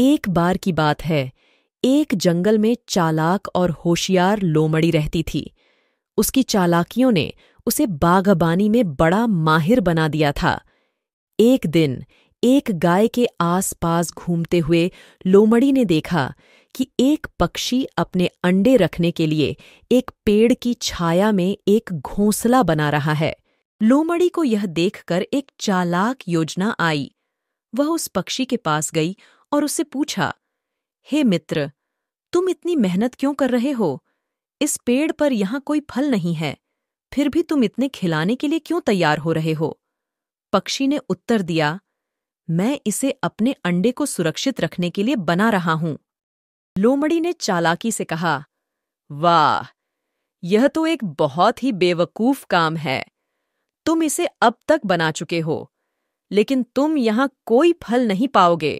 एक बार की बात है। एक जंगल में चालाक और होशियार लोमड़ी रहती थी। उसकी चालाकियों ने उसे बागबानी में बड़ा माहिर बना दिया था। एक दिन एक गाय के आसपास घूमते हुए लोमड़ी ने देखा कि एक पक्षी अपने अंडे रखने के लिए एक पेड़ की छाया में एक घोंसला बना रहा है। लोमड़ी को यह देखकर एक चालाक योजना आई। वह उस पक्षी के पास गई और उससे पूछा, हे मित्र, तुम इतनी मेहनत क्यों कर रहे हो? इस पेड़ पर यहाँ कोई फल नहीं है। फिर भी तुम इतने खिलाने के लिए क्यों तैयार हो रहे हो? पक्षी ने उत्तर दिया, मैं इसे अपने अंडे को सुरक्षित रखने के लिए बना रहा हूँ। लोमड़ी ने चालाकी से कहा, वाह, यह तो एक बहुत ही बेवकूफ़ काम है। तुम इसे अब तक बना चुके हो, लेकिन तुम यहाँ कोई फल नहीं पाओगे।